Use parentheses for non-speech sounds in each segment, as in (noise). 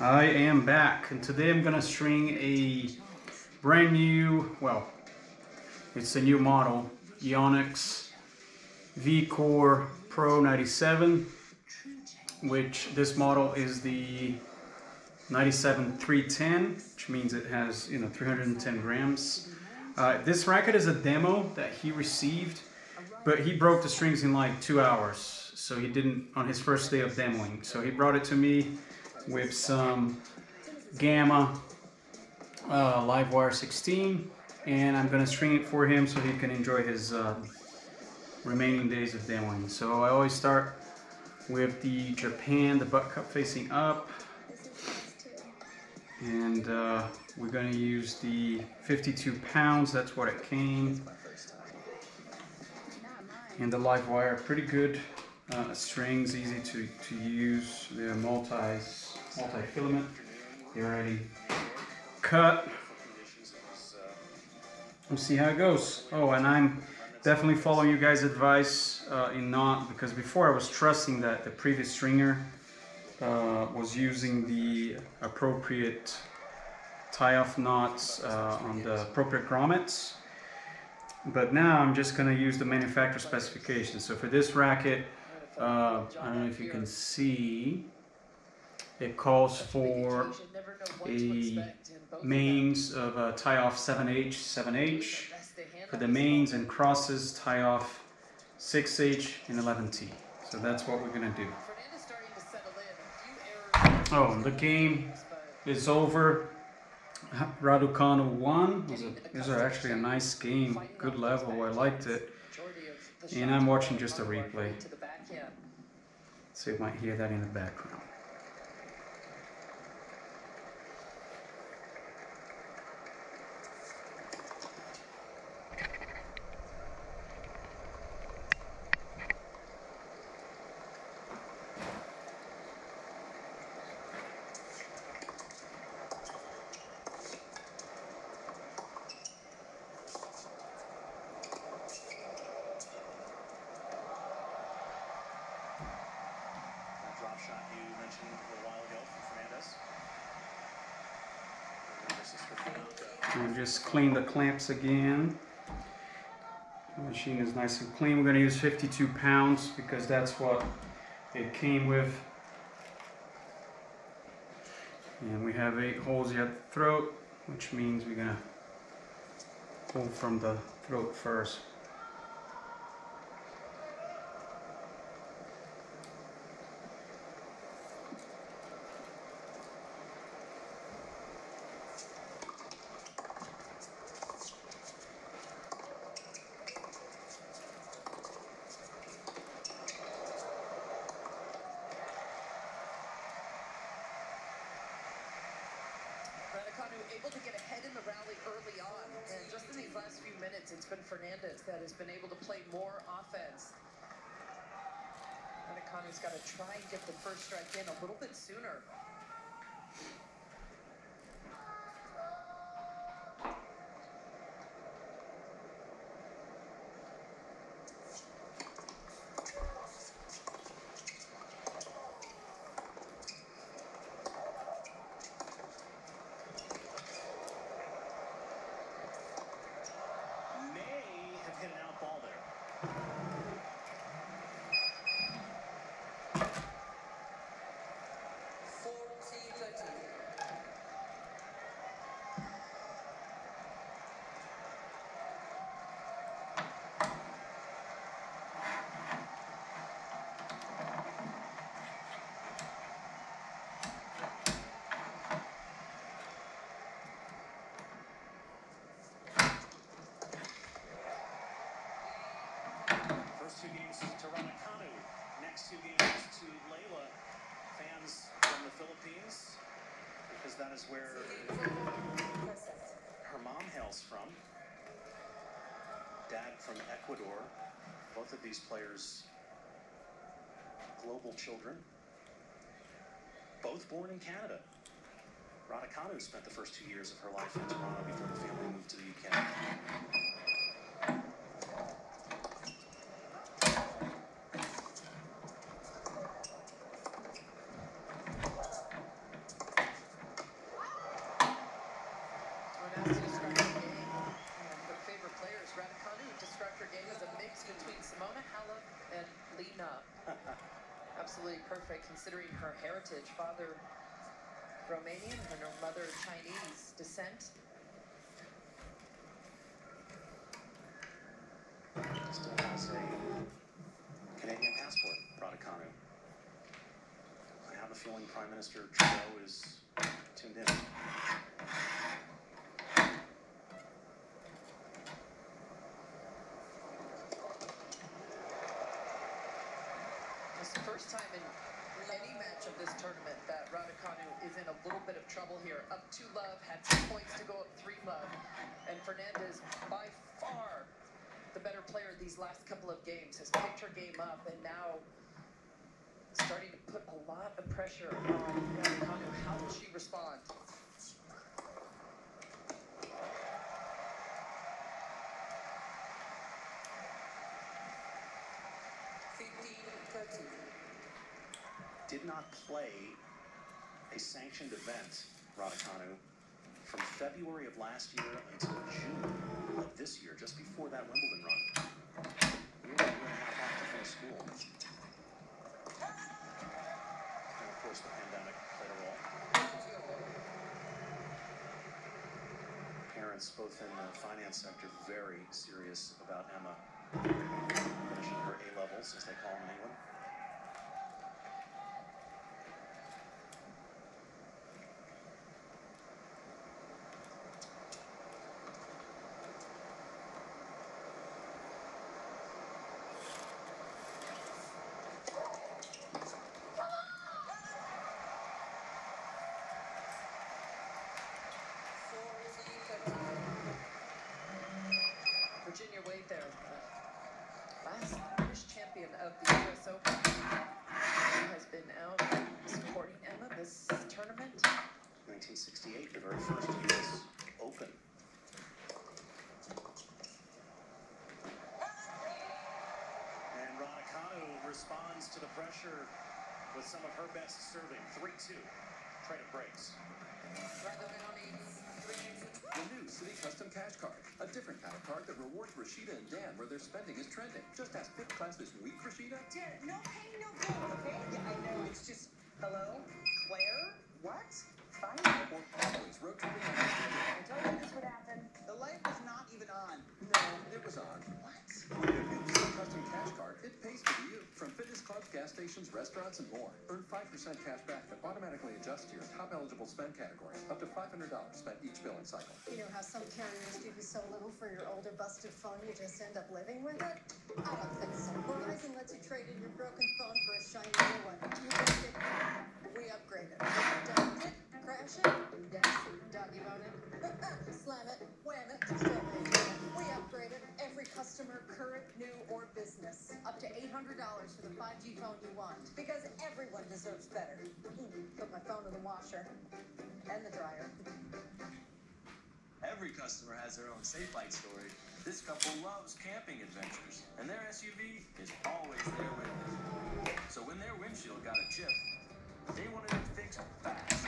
I am back and today I'm gonna string a brand new, well, it's a new model, Yonex V-Core Pro 97 which this model is the 97 310 which means it has you know 310 grams. Uh, this racket is a demo that he received but he broke the strings in like two hours so he didn't on his first day of demoing. So he brought it to me with some Gamma uh, Livewire 16 and I'm gonna string it for him so he can enjoy his uh, remaining days of demoing. So I always start with the Japan, the butt cap facing up. And uh, we're gonna use the 52 pounds, that's what it came. And the live wire, pretty good uh, strings, easy to, to use, they're multi multi-filament. They're already cut. We'll see how it goes. Oh, and I'm definitely following you guys' advice uh, in not because before I was trusting that the previous stringer uh, was using the appropriate tie-off knots uh, on the appropriate grommets. But now I'm just going to use the manufacturer specifications. So for this racket, uh, I don't know if you can see, it calls for a mains of a tie off 7H, 7H. For the mains and crosses, tie off 6H and 11T. So that's what we're going to do. Oh, the game is over. Raducanu won. It was, a, actually a nice game, good level. I liked it. And I'm watching just a replay. So you might hear that in the background. And just clean the clamps again. The machine is nice and clean. We're going to use 52 pounds because that's what it came with. And we have eight holes at the throat, which means we're going to pull from the throat first. Able to get ahead in the rally early on. And just in these last few minutes, it's been Fernandez that has been able to play more offense. Raducanu's got to try and get the first strike in a little bit sooner. Two games to Raducanu. Next two games to Leylah. Fans from the Philippines, because that is where her mom hails from. Dad from Ecuador. Both of these players, global children. Both born in Canada. Raducanu spent the first two years of her life in Toronto before the family moved to the UK. (laughs) absolutely perfect considering her heritage. Father Romanian and her mother Chinese descent. Still has a Canadian passport, Raducanu. I have a feeling Prime Minister Trudeau is tuned in. The first time in any match of this tournament that Raducanu is in a little bit of trouble here. Up two love, had two points to go up three love. And Fernandez, by far the better player these last couple of games, has picked her game up and now starting to put a lot of pressure on Raducanu. How will she respond? Not play a sanctioned event, Raducanu, from February of last year until June of this year, just before that Wimbledon run. A year, year and a half off to finish school. And of course, the pandemic played a role. Parents, both in the finance sector, very serious about Emma finishing her A levels, as they call them in England. Uh, British champion of the US Open. Has been out supporting Emma this tournament. 1968, the very first U.S. Open. And Raducanu responds to the pressure with some of her best serving. 3-2. Trade of breaks. The new Citi Custom Cash Card. A different kind of card that rewards Rashida and Dan where their spending is trending. Just ask fifth class this week, Rashida. Dad, no pain, no gain, okay? Yeah, I know. It's just, hello? Claire? What? Fine. Or always rotating. I told you this would happen. The light was not even on. No, it was on. What? With your new Citi Custom Cash Card, it pays for you. From fitness clubs, gas stations, restaurants, and more. Earn 5% cash back that automatically adjusts to your top eligible spend category. Up to $500 spent each billing cycle. You know how some carriers you so little for your older busted phone you just end up living with it? I don't think so. Verizon lets you trade in your broken phone for a shiny new one. You guessed it. We. Crash it, dash it, doggy bone it, (laughs) slam it, wham it, paying. We upgraded every customer, current, new, or business. Up to $800 for the 5G phone you want. Because everyone deserves better. Hmm. Put my phone in the washer and the dryer. Every customer has their own Safelite story. This couple loves camping adventures, and their SUV is always there with them. So when their windshield got a chip, they wanted it fixed fast.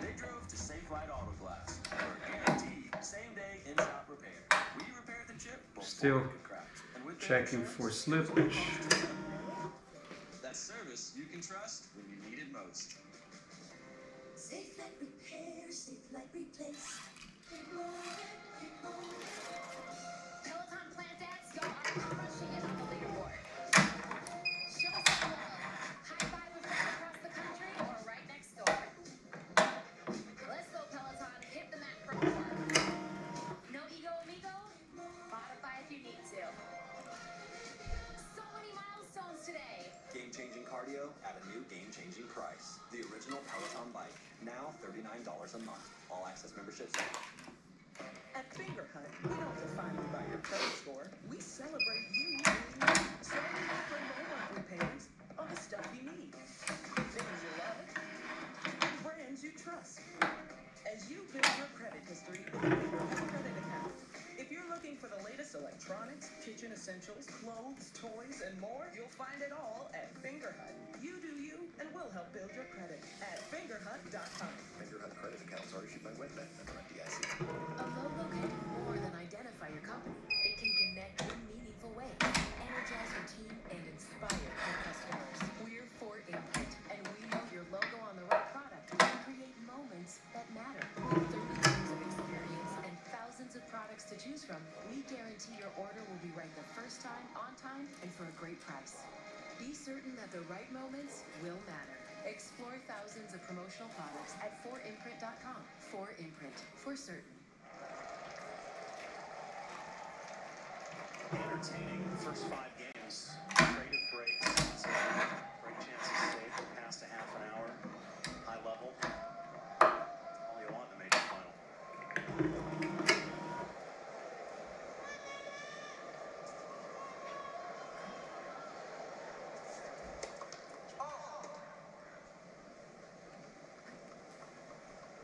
They drove to Safelite Auto Glass for a guaranteed same day in shop repair. We repair the chip before Still it could. And with Checking for slippage. That service you can trust when you need it most. Safelite repair, safe like replace. Essentials, clothes, toys, and more, you'll find it all at Fingerhut. You do you, and we'll help build your credit at fingerhut.com. right the first time, on time, and for a great price. Be certain that the right moments will matter. Explore thousands of promotional products at 4imprint.com. 4imprint, for certain. Entertaining first five games. Creative breaks. lots of Great chances saved. We're past a half an hour. High level. All you want in the major final. Lordy.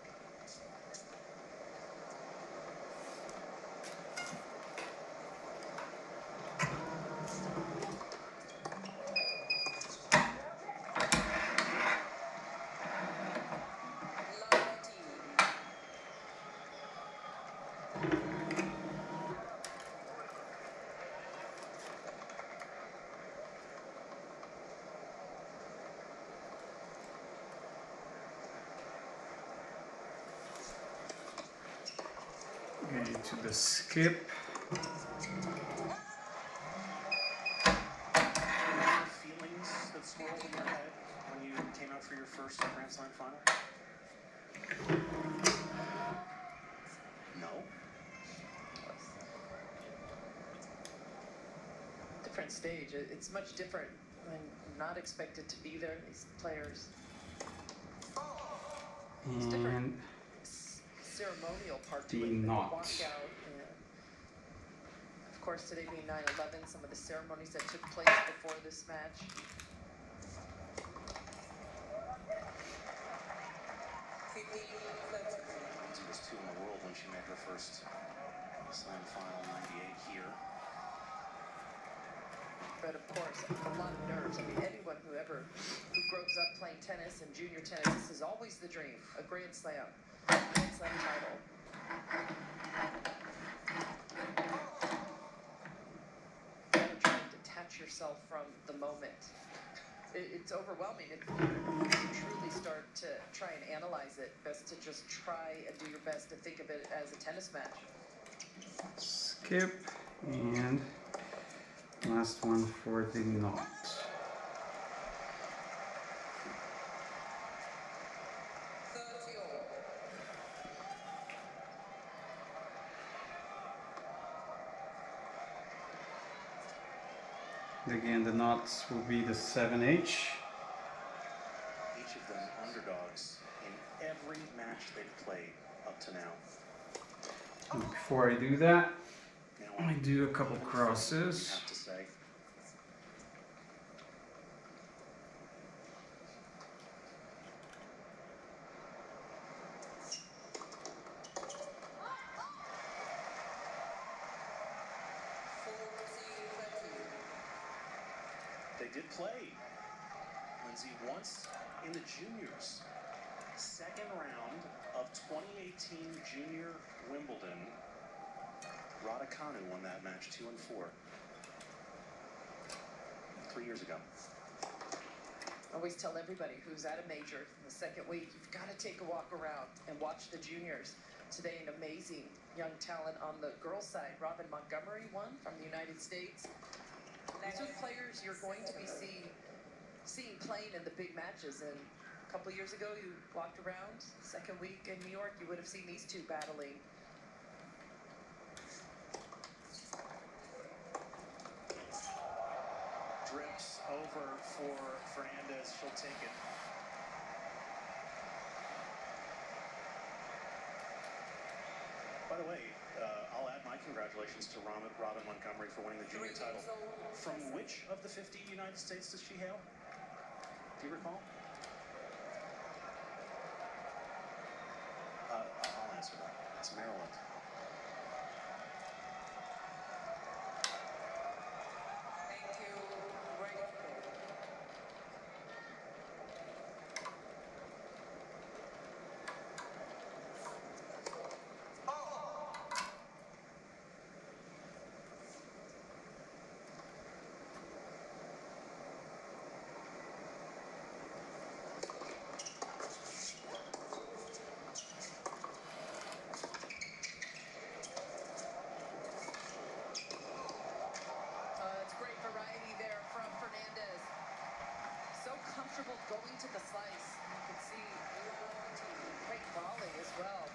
Okay, to the skip. Any feelings that swirled in your head when you came out for your first Grand Slam final? No. different stage. It's much different. I'm not expected to be there. These players, And s- ceremonial part The to it. the knot. Walkout. And of course, today being 9/11, some of the ceremonies that took place before this match. Lindsay was two in the world when she made her first Slam final 98 here. But of course, a lot of nerves. I mean, anyone who ever who grows up playing tennis and junior tennis, this is always the dream: a Grand Slam, Grand Slam gotta try to detach yourself from the moment. It, it's overwhelming if you truly start to try and analyze it. Best to just try and do your best to think of it as a tennis match. skip. And last one for the knot. Again, the knots will be the 7H. Each of them underdogs in every match they've played up to now. Before I do that, I do a couple crosses. have to say. They did play. Lindsay once in the juniors. Second round of 2018 Junior Wimbledon. Raducanu won that match two and four. Three years ago. I always tell everybody who's at a major in the second week, you've got to take a walk around and watch the juniors. Today, an amazing young talent on the girls' side. Robin Montgomery won from the United States. These are players you're going to be seeing, seeing playing in the big matches. And a couple years ago, you walked around, second week in New York, you would have seen these two battling. Drips over for Fernandez. She'll take it. By the way, uh, I'll add my congratulations to Robin, Robin Montgomery for winning the junior title. From which of the 50 United States does she hail? Do you recall? comfortable going to the slice. You can see great volley as well.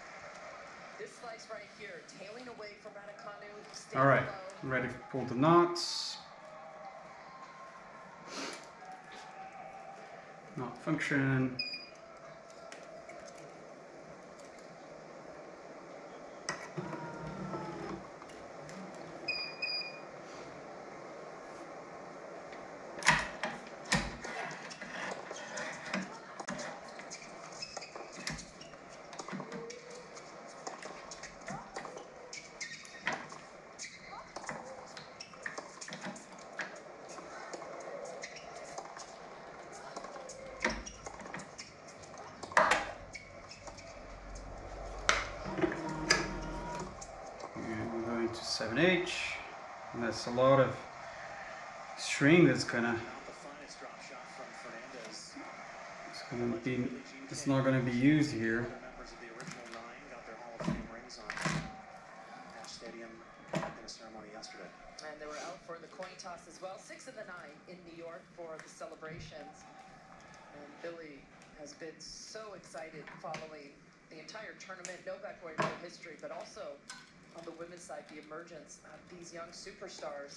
This slice right here, tailing away from Raducanu. All right, low. ready to pull the knots. Not function. 7H. And that's a lot of string that's gonna it's gonna be it's not gonna be used here. And they were out for the coin toss as well. Six of the nine in New York for the celebrations. And Billie has been so excited following the entire tournament. Boy wrote history, but also the women's side, the emergence of these young superstars.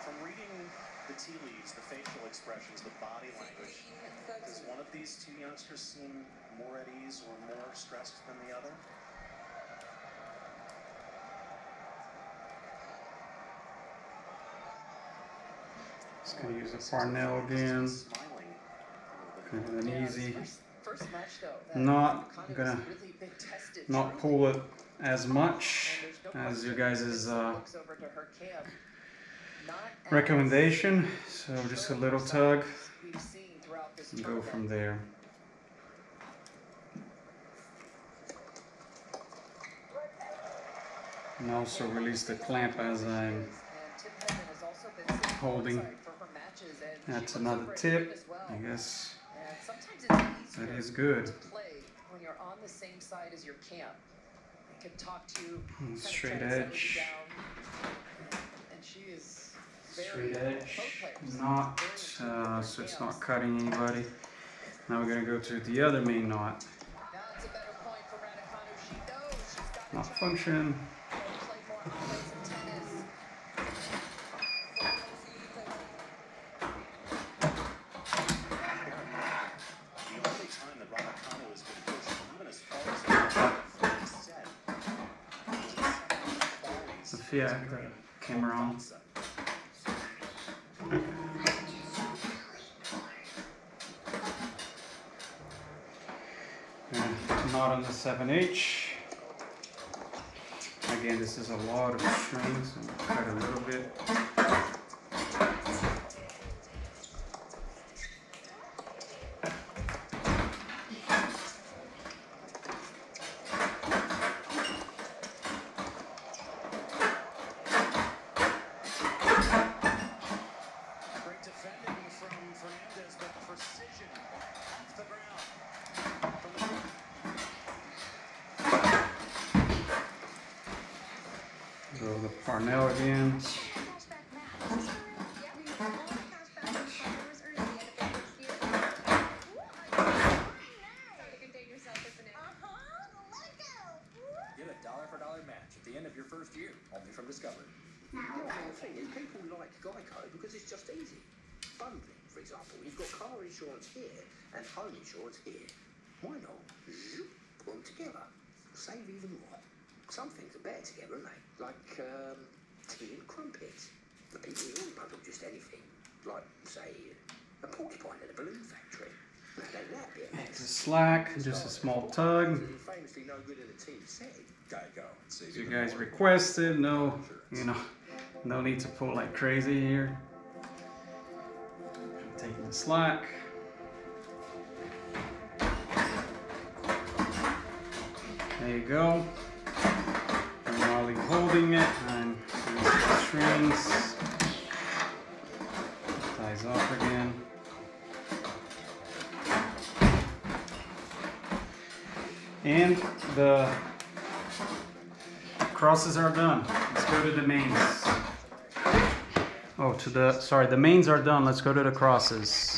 From reading the tea leaves, the facial expressions, the body language, does one of these two youngsters seem more at ease or more stressed than the other? Just gonna use the Parnell again. Of an easy. First, first match Not gonna really been tested Not pull it as much And as your guys' uh, looks over to her cam. Not as recommendation. So just a little tug we've seen throughout this and go from there. And also release the clamp as I'm And Tim Henman has also been sitting holding. That's another tip. well. I guess And sometimes it's that is good. when you're on the same side as your camp. They can talk to you, Mm, kind of straight try to settle you edge. down. And she is Straight edge, not very in tune uh, so it's not cutting anybody. Now we're gonna go to the other main knot. That's a better point for Raducanu. She knows she's got to Not try function. to play more offensive tennis. The only time that Raducanu has been pushed even as far as the first set was in the second qualities Sophia, I have the camera on. set. And knot on the 7H. Again, this is a lot of strings, so cut a little bit. Thing is, people like Geico because it's just easy. Bundling, for example, you've got car insurance here and home insurance here. Why not? Zoop, put them together. Save even more. Some things are better together, aren't they? Like um, tea and crumpets. The people who won't bundle just anything. Like, say, a porcupine at a balloon factory. Now, don't that be a It's a slack, just a small tug. Famously no good in a team setting. Geico. Save As you guys requested, no, you know, no need to pull like crazy here. I'm taking the slack. There you go. And while you're holding it, I'm strings. Ties off again. And the crosses are done. Let's go to the mains. Oh, to the sorry, the mains are done. Let's go to the crosses.